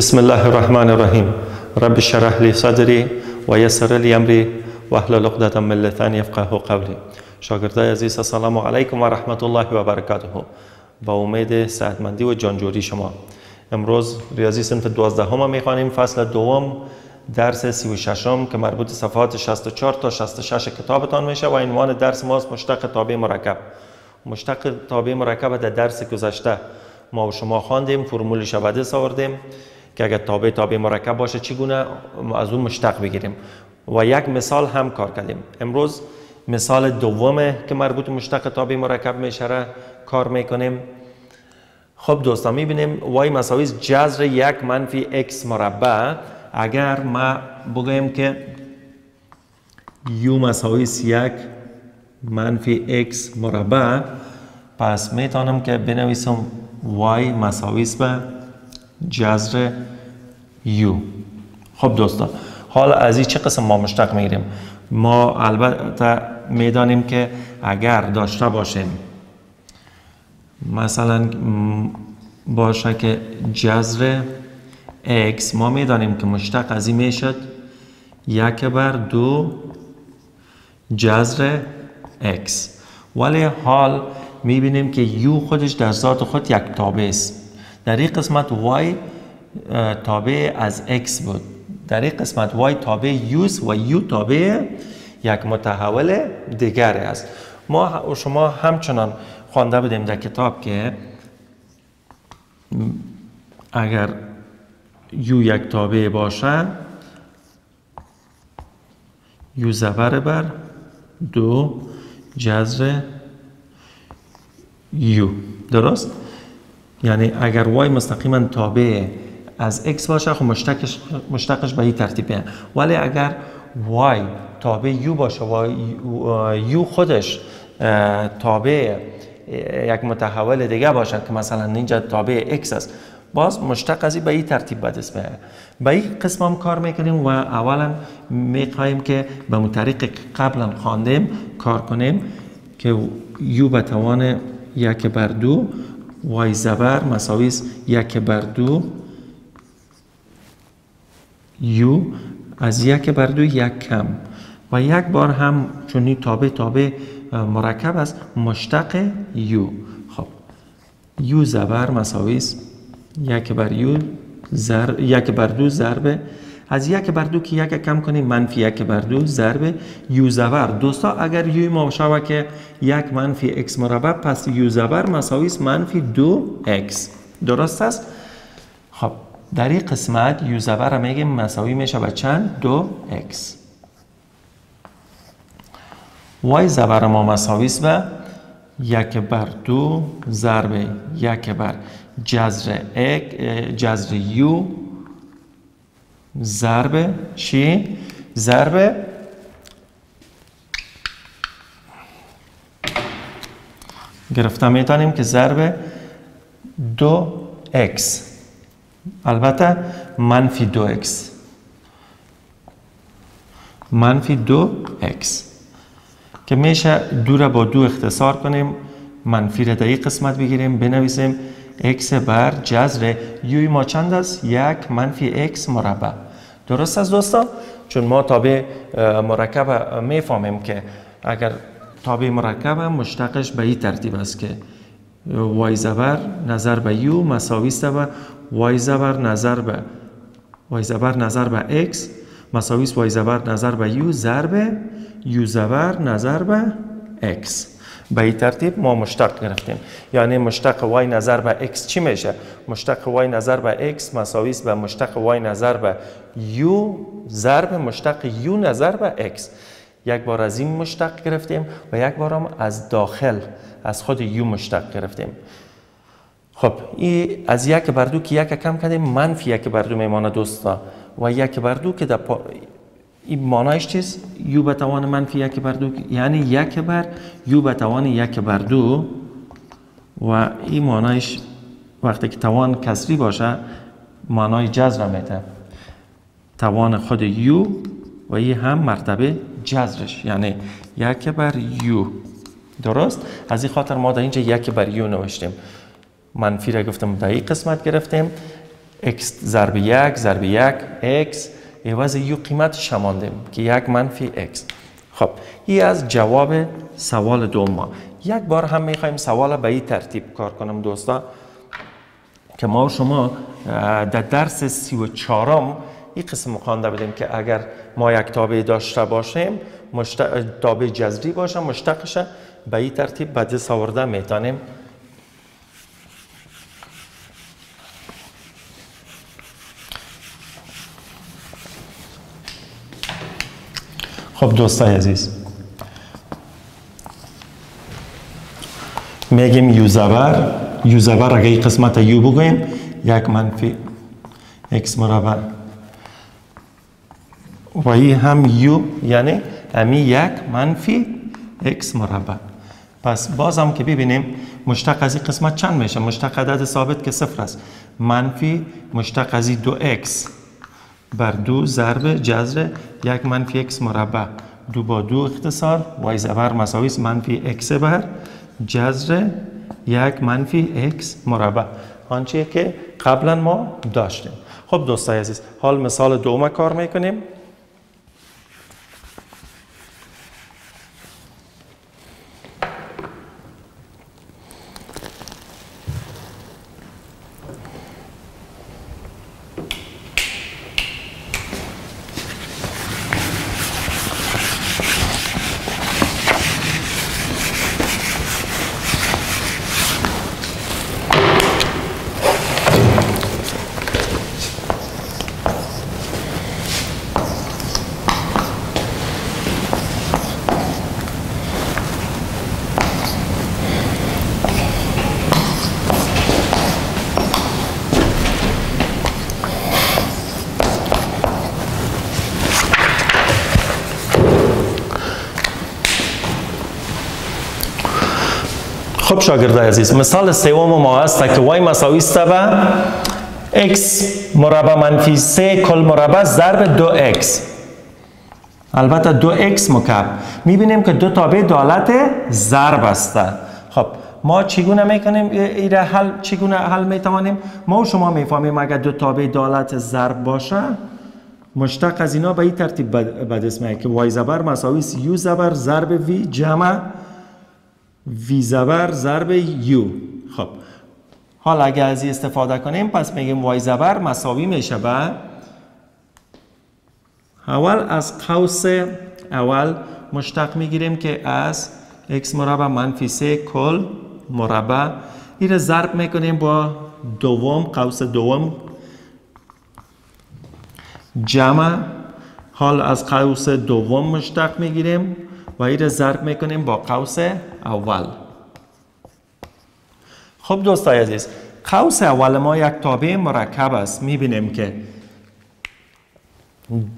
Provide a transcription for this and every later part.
بسم الله الرحمن الرحیم رب شرح لی صدری و یسر لی امری و احلل عقدة من لسانی یفقه قولی شاگردای عزیز السلام علیکم و رحمت الله و برکاته با امید صحتمندی و جانجوری شما امروز ریاضی صنف 12 هم می‌خوانیم فصل دوم درس 36 هم که مربوط صفحات 64 تا 66 کتابتان میشه و عنوان درس ماست مشتق تابع مرکب مشتق تابع مرکب در درس گذشته ما و شما خواندیم فرمولش شبده آوردیم که اگر تابع تابع مرکب باشه چگونه از اون مشتق بگیریم؟ و یک مثال هم کار کردیم. امروز مثال دومه که مربوط مشتق تابع مرکب میشه کار می‌کنیم. خب دوستان می‌بینیم y مساوی جذر یک منفی x مربع. اگر ما بگویم که u مساوی یک منفی x مربع پس می‌تونم که بنویسم y مساوی به جذر u خب دوستان حالا از این چه قسم ما مشتق می‌گیریم؟ ما البته می‌دانیم که اگر داشته باشیم مثلا باشه که جذر x ما می‌دانیم که مشتق از این می‌شد یک بر دو جذر x. ولی حال می‌بینیم که u خودش در ذات خود یک تابع است. در این قسمت y تابع از x بود. در این قسمت y تابع u و u تابع یک متحول دیگر است. ما و شما همچنان خوانده بودیم در کتاب که اگر u یک تابع باشه u زبر بر دو جذر u درست؟ یعنی اگر y مستقیما تابع از x باشه خب مشتقش, مشتقش به این ترتیبه. ولی اگر y تابع u باشه و u خودش تابع یک متحول دیگه باشه که مثلا اینجا تابع x است باز مشتق از به این ترتیب بدست به به این قسم هم کار می‌کنیم و اولا می‌خواهیم که به مطریق قبلا خواندیم کار کنیم که u به توان یک بر دو وای زبر مساوی یک بر دو. یو از یک بر دو یک کم. و یک بار هم چون این تابع تابع مرکب است مشتق یو. خب یو زبر مساوی یک بر یو زر... یک بر دو ضرب از یک بر دو که یک کم کنیم منفی یک بر دو ضرب یو زبر. دوستا اگر یو ما شوه که یک منفی x مربع پس یو زبر مساوی منفی دو x درست است؟ در این قسمت یو زبر میگیم مساوی میشه به چند؟ دو x. y زبر ما مساوی به یک بر دو ضرب یک بر جذر جذر یو ضرب چی؟ ضرب گرفته می‌تونیم که ضرب دو x. البته منفی دو x منفی دو x که میشه دو را با دو اختصار کنیم منفی را در قسمت بگیریم بنویسیم x بر جذر یوی ما چند است؟ یک منفی x مربع درست است دوستان؟ چون ما تابع مرکب می‌فهمیم که اگر تابع مرکب مشتقش به این ترتیب است که y زبر نظر به u مساوی است به y زبر نظر به y زبر نظر به x مساوی است y زبر نظر به u ضرب u زبر نظر به x. به این ترتیب ما مشتق گرفتیم. یعنی مشتق y نظر به x چی میشه؟ مشتق y نظر به x مساوی است به مشتق y نظر به u ضرب مشتق u نظر به x. یک بار از این مشتق گرفتیم و یک بار هم از داخل از خود u مشتق گرفتیم خب این از یک بر دو که یک کم کردیم منفی یک بر دو میمانه دوستا و یک بر دو که در. این مانایش چیست؟ یو به توان منفی یک بر دو یعنی یک بر یو به توان یک بر دو و این مانایش وقتی که توان کسری باشه مانای جذر میده توان خود یو و این هم مرتبه جذرش یعنی یک بر یو. درست؟ از این خاطر ما در اینجا یک بر یو نوشتیم. منفی را گفتم در این قسمت گرفتیم. X ضرب یک ضرب یک x. عوض یو قیمتش شماندیم که یک منفی x. خب این از جواب سوال دوم ما. یک بار هم می‌خوایم سوال به این ترتیب کار کنم دوستا. که ما شما در درس سی و چارم این قسم خوانده بدیم که اگر ما یک تابع داشته باشیم تابع جذری باشه مشتقش به این ترتیب به دست آورده می‌تونیم. خب دوستای عزیز میگیم یو زبر یو زبر اگه قسمت یو بگویم یک منفی x مربع. و این هم یو یعنی امی یک منفی x مربع. پس بازم که ببینیم مشتق از این قسمت چند میشه؟ مشتق عدد ثابت که صفر است. منفی مشتق از دو x بر دو ضرب جذر یک منفی x مربع. دو با دو اختصار y زبر مساوی منفی x بر جذر یک منفی x مربع. آنچه که قبلا ما داشتیم. خب دوستای عزیز حال مثال دوم کار می‌کنیم. خب شاگردای عزیز مثال سوم ما است که y مساوی است به x مربع منفی 3 کل مربع ضرب 2x البته 2x مکعب. می‌بینیم که دو تابع دالت ضرب است. خب ما چگونه می‌کنیم؟ ایره حل چگونه حل می‌توانیم؟ ما و شما می‌فهمیم اگر دو تابع دالت ضرب باشه مشتق از اینا به این ترتیب بد اسمه که y زبر مساوی u زبر ضرب v جمع وی زبر ضرب یو. خب. حالا اگر از استفاده کنیم پس میگیم وای زبر مساوی میشه به اول از قوس اول مشتق می‌گیریم که از x مربع منفی 3 کل مربع. این ضرب می‌کنیم با دوم قوس دوم. جمع. حال از قوس دوم مشتق می‌گیریم. و این ضرب می‌کنیم با قوس اول. خب دوستای عزیز قوس اول ما یک تابع مرکب است. می‌بینیم که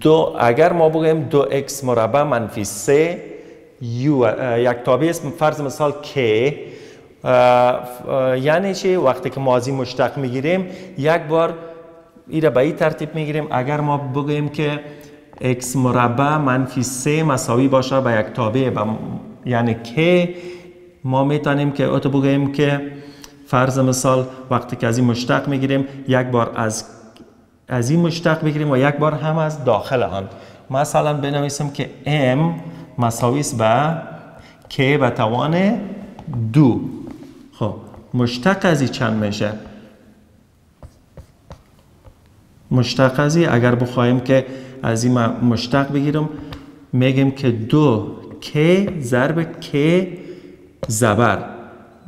دو اگر ما بگیم دو x مربع منفی سه یو یک تابع اسم فرض مثال k. یعنی چی؟ وقتی که ماضی مشتق می‌گیریم یک بار این به این ترتیب می‌گیریم. اگر ما بگیم که x مربع منفی 3 مساوی باشه به یک تابع یعنی که ما می‌تونیم که اتو بگوییم که فرض مثال وقتی که از این مشتق می‌گیریم یک بار از از این مشتق بگیریم و یک بار هم از داخل آن مثلا بنویسیم که m مساوی است به k به توان دو خب مشتق از این چند میشه مشتق از اگر بخوایم که از این مشتق بگیرم. میگم که دو k ضرب k زبر.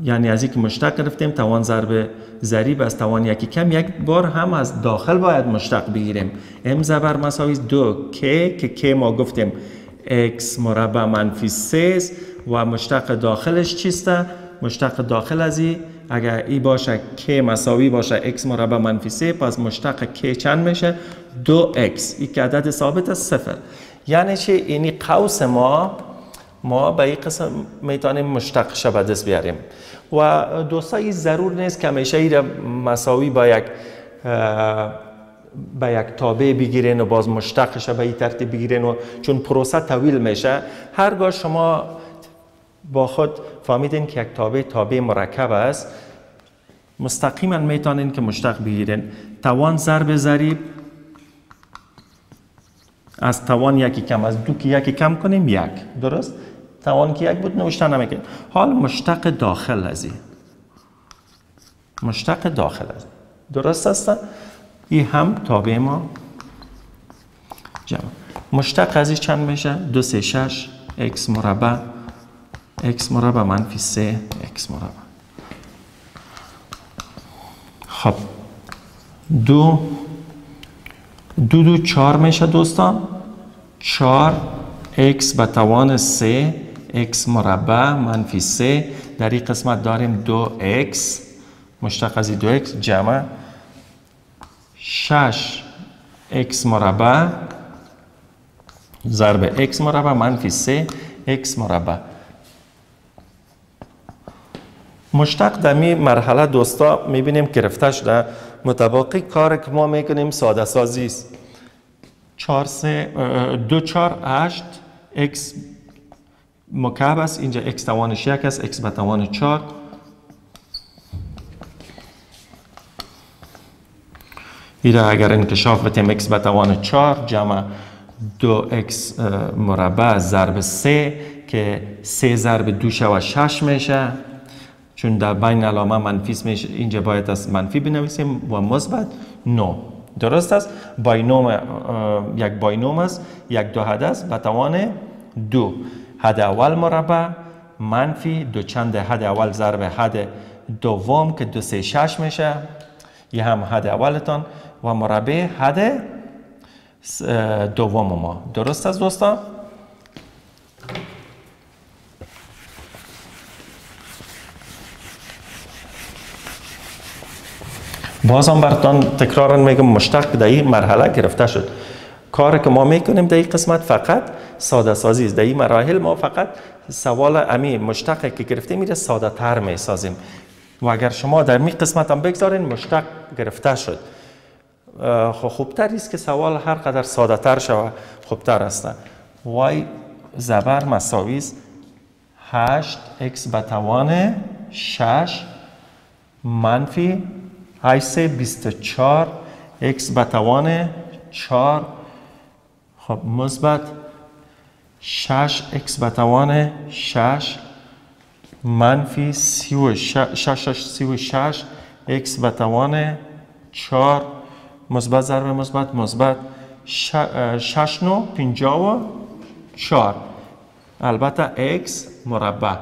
یعنی از که مشتق گرفتیم توان ضرب ضریب. از توان یکی کم یک بار هم از داخل باید مشتق بگیریم. m زبر مساوی دو k که k ما گفتیم x مربع منفی 3 و مشتق داخلش چیسته؟ مشتق داخل از ای. اگر ای باشه k مساوی باشه x مربع منفی 3 پس مشتق k چند میشه؟ 2x این که عدد ثابت است صفر. یعنی چی؟ اینی قوس ما ما به این قسم می‌تونیم مشتق به دست بیاریم. و دوستایی ضرور نیست که همیشه ای مساوی با یک به یک تابع بگیرین و باز مشتقش به این ترتیب بگیرین و چون پروسه طویل میشه هرگاه شما با خود فهمیدین که یک تابع تابع مرکب است مستقیما می‌تونین که مشتق بگیرین. توان ضرب ضریب از توان یکی کم از دو که یکی کم کنیم یک. درست؟ توان که یک بود نوشته نمی‌کنیم حال مشتق داخل از این. مشتق داخل از درست است این هم تابع ما. جمع. مشتق از چند میشه؟ دو سه شش. X مربع. X مربع منفی سه. X مربع. خب. دو دو دو چار میشه دوستان. چار x به توان سه x مربع منفی سه. در این قسمت داریم دو x. مشتق از دو x جمع. شش x مربع. ضرب x مربع منفی سه x مربع. مشتق در مرحله دوستا می‌بینیم گرفته شده مطابقی کار که ما می‌کنیم ساده سازی است. چار سه دو چار هشت x مکعب است. اینجا x توانش یک است x به توان چار ایره اگر انکشاف بتیم x به توان چار جمع دو x مربع ضرب سه که سه ضرب دو شوه شش میشه. چون در بین علامه منفی میشه اینجا باید از منفی بنویسیم و مثبت نو. درست است؟ باینوم یک باینوم است یک دو حد است. به توان دو. حد اول مربع منفی دو چند حد اول ضرب حد دوم که دو سه شش میشه. یه هم حد اولتان. و مربع حد دوم ما. درست است دوستان؟ بازم براتون تکرارا میگم مشتق در این مرحله گرفته شد. کاری که ما می‌کنیم در این قسمت فقط ساده سازی است. در این مراحل ما فقط سوال امی مشتق که گرفته میره ساده تر می سازیم و اگر شما در می قسمت هم بگذارین مشتق گرفته شد. خب خوبتر است که سوال هر قدر ساده تر شود خوبتر است. وای زبر مساوی است. 8 x به توان 6 منفی 8 24 x به توان 4 خب مثبت. 6 x به توان 6 منفی 36 36 x به توان 4 مثبت ضرب مثبت مثبت. 6 نو 54 البته x مربع.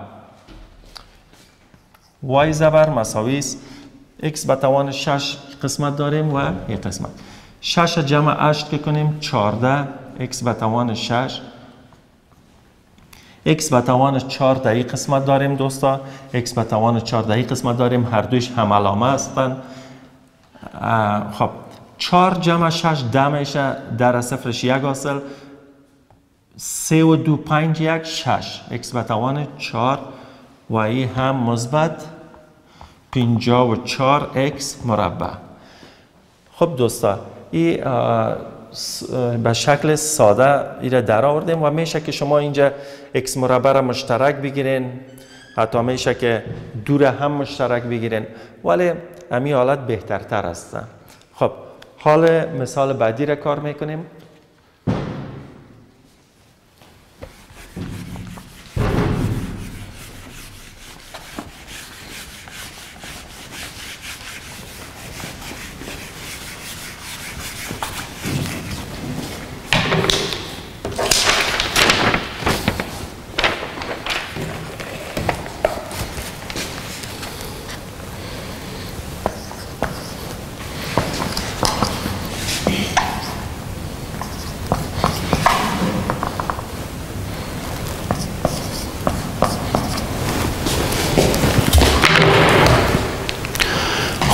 y زبر مساوی است. X به توان 6 قسمت داریم و یک قسمت. 6 جمع 8 که کنیم؟ 14 x به توان 6 x به توان 4 در این قسمت داریم دوستا. X به توان 4 در این قسمت داریم. هر دویش هم علامه هستند خب. 4 جمع 6 ده میشه در صفرش یک حاصل. 3 و 2 5 1 6 x به توان 4 و این هم مثبت. 54 x مربع. خب دوستا این به شکل ساده ایره در آوردیم و میشه که شما اینجا x مربع را مشترک بگیرین حتی میشه که دور هم مشترک بگیرین. ولی امی حالت بهترتر است. خب حال مثال بعدی را کار می‌کنیم.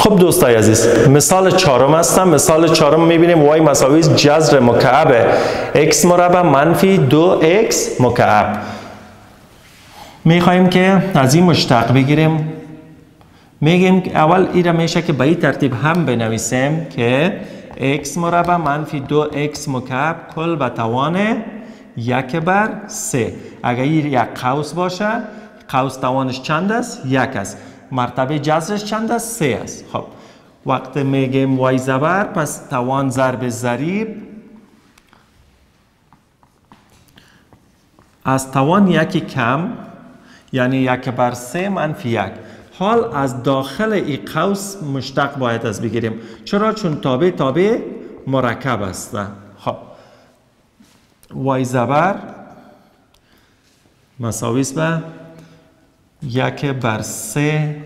خب دوستای عزیز مثال چهارم هستم. مثال چهارم می‌بینیم. y مساوی جذر مکعب. X مربع منفی دو x مکعب. می‌خوایم که از این مشتق بگیریم. میگیم اول ایره میشه که به این ترتیب هم بنویسیم که x مربع منفی دو x مکعب کل به توان یک بر سه. اگر این یک قوس باشه قوس توانش چند است؟ یک است. مرتبه جذرش چند است؟ سه است. خب. وقت میگیم وای زبر پس توان ضرب ضریب. از توان یکی کم یعنی یک بر سه منفی یک. حال از داخل ای قوس مشتق باید از بگیریم. چرا؟ چون تابع تابع مرکب است. خب. وای زبر. مساویس به یک بر سه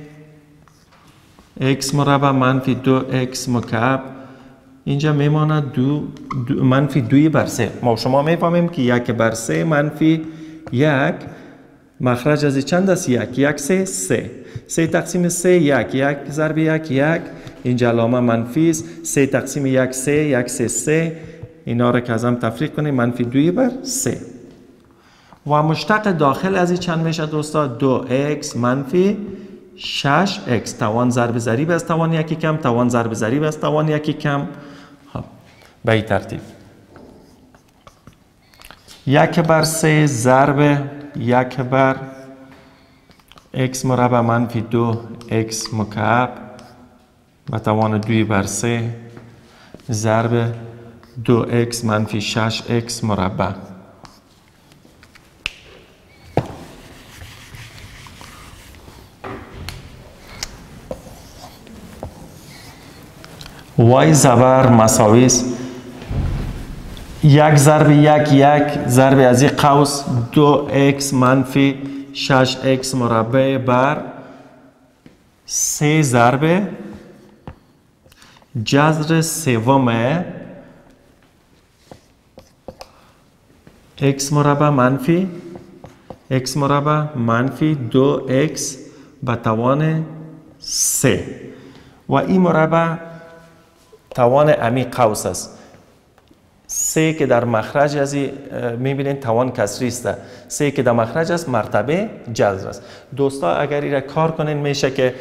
x مربع منفی دو x مکعب. اینجا میماند دو, دو منفی دوی بر سه. ما شما می‌فهمیم که یک بر سه منفی یک. مخرج از چند است؟ یک. یک سه سه. سه تقسیم سه یک. یک ضرب یک یک. اینجا علامه منفی است. سه تقسیم یک سه. یک سه سه. اینا رو که از هم تفریق کنیم منفی دوی بر سه. و مشتق داخل از این چند میشه دوستا دو x منفی 6 x. توان ضرب ضریب از توان یکی کم توان ضرب ضریب از توان یکی کم. خب. به این ترتیب. یک بر سه ضرب یک بر x مربع منفی دو x مکعب و توان دوی بر سه ضرب دو x منفی 6 x مربع. Y زبر مساویس. یک ضرب یک یک ضرب از این قوس دو x منفی 6 x مربع بر سه ضرب. جذر سوم x مربع منفی x مربع منفی دو x به توان سه. و این مربع توان امی قوس است. سه که در مخرج از می‌بینید توان کسری است. سه که در مخرج است مرتبه جذر است. دوستا اگر ایره کار کنین میشه که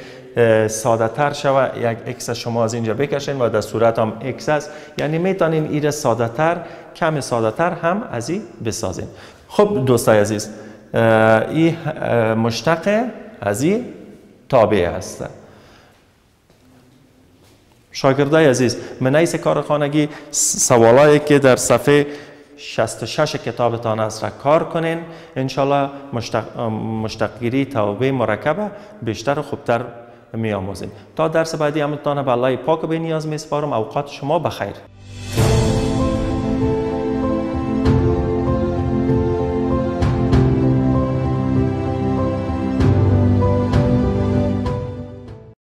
ساده تر شوه یک x شما از اینجا بکشین و در صورت هم x است. یعنی می‌تونین ایره ساده تر کم ساده تر هم از این بسازین. خب دوستای عزیز این مشتق از این تابع است شاگردای عزیز منحیث کارخانگی سوالایی که در صفحه 66 کتابتان است را کار کنین. انشالله مشتق, مشتقگیری توبه مرکبه بیشتر و خوبتر می آموزین تا درس بعدی همتان به الله پاک به نیاز می سپارم. اوقات شما بخیر.